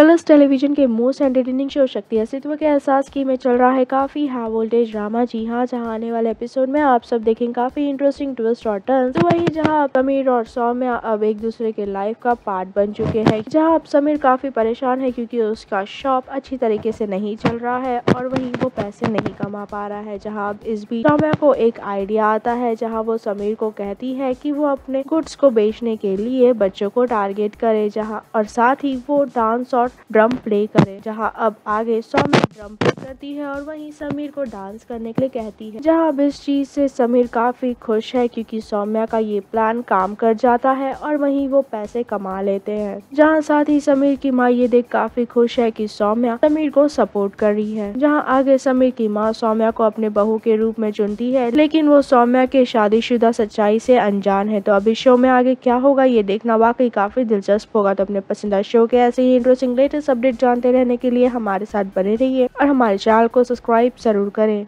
Colours television के most entertaining show Shakti Astitva के एहसास की में चल रहा है काफ़ी। हाई वोल्टेज ड्रामा, जी हाँ जहाँ आने वाले एपिसोड में आप सब देखेंगे काफ़ी इंटरेस्टिंग ट्विस्ट और टर्न तो वही जहाँ समीर और सौम्या अब एक दूसरे के लाइफ का पार्ट बन चुके हैं, जहाँ अब समीर काफ़ी परेशान है क्योंकि उसका शॉप अच्छी तरीके से नहीं चल रहा है और वही वो पैसे नहीं कमा पा रहा है, जहाँ अब इस बीच सौम्या को एक आइडिया आता है, जहाँ वो समीर को कहती है की वो अपने गुड्स को बेचने के लिए बच्चों को टारगेट करे, जहाँ और साथ ही वो डांस और ड्रम प्ले करे, जहाँ अब आगे सौम्य ड्रम प्ले करती है और वहीं समीर को डांस करने के लिए कहती है। जहाँ अब इस चीज़ से समीर काफ़ी खुश है क्योंकि सौम्या का ये प्लान काम कर जाता है और वहीं वो पैसे कमा लेते हैं। जहाँ साथ ही समीर की माँ ये देख काफ़ी खुश है कि सौम्या समीर को सपोर्ट कर रही है। जहाँ आगे समीर की माँ सौम्या को अपने बहू के रूप में चुनती है, लेकिन वो सौम्या के शादीशुदा सच्चाई से अनजान है। तो अभी शो में आगे क्या होगा ये देखना वाकई काफ़ी दिलचस्प होगा। तो अपने पसंदीदा शो के ऐसे ही इंटरेस्टिंग लेटेस्ट अपडेट जानते रहने के लिए हमारे साथ बने रहिए और हमारे चैनल को सब्सक्राइब ज़रूर करें।